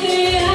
Yeah.